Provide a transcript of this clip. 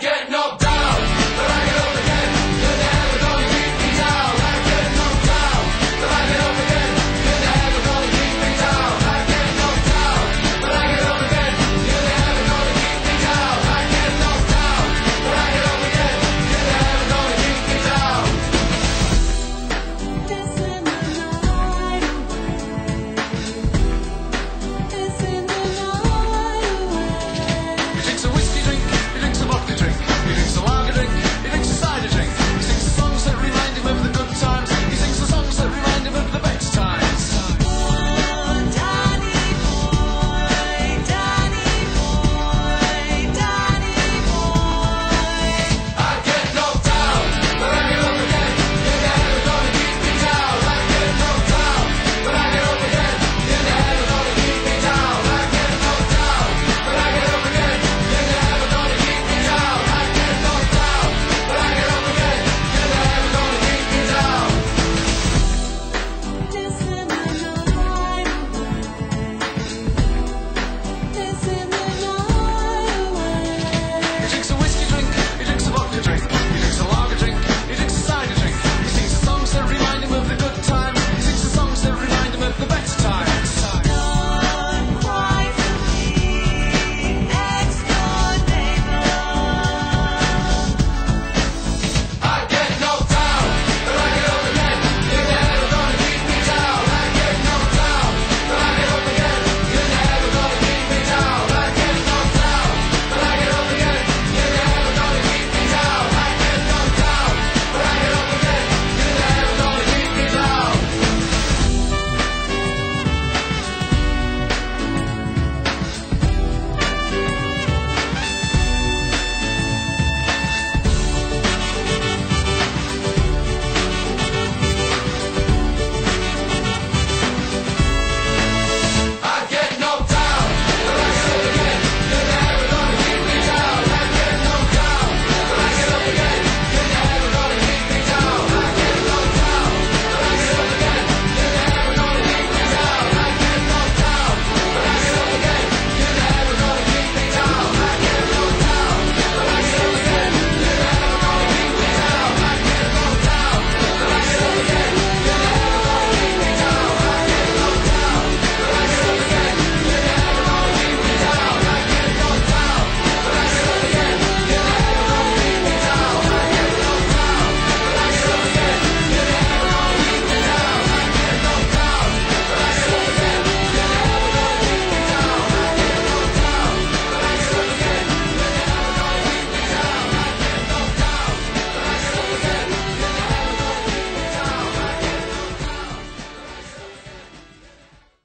get no.